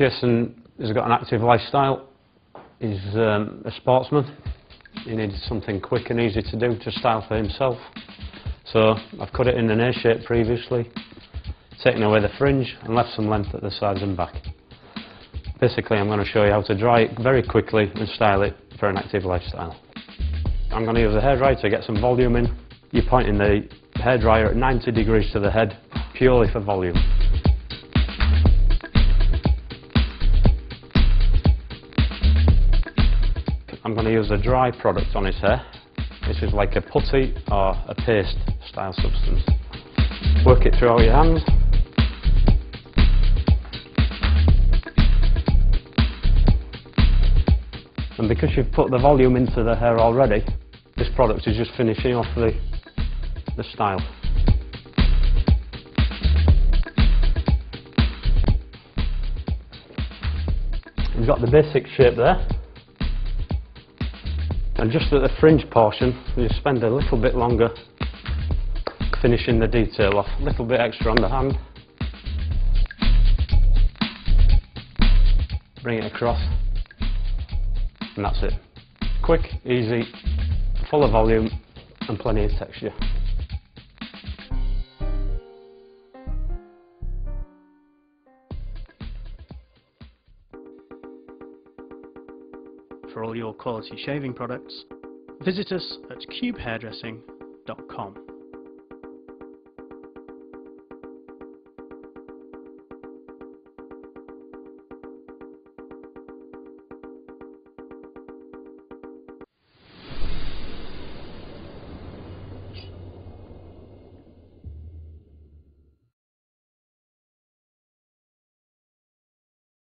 Jason has got an active lifestyle. He's um, a sportsman. He needed something quick and easy to do to style for himself. So I've cut it in an A shape previously, taken away the fringe and left some length at the sides and back. Basically I'm going to show you how to dry it very quickly and style it for an active lifestyle. I'm going to use a hairdryer to get some volume in. You're pointing the hairdryer at 90 degrees to the head, purely for volume. Use a dry product on his hair. This is like a putty or a paste style substance. Work it through all your hands. And because you've put the volume into the hair already, this product is just finishing off the, the style. You've got the basic shape there. And just at the fringe portion, you spend a little bit longer finishing the detail off. A little bit extra on the hand. Bring it across and that's it. Quick, easy, full of volume and plenty of texture. For all your quality shaving products, visit us at cubehairdressing.com.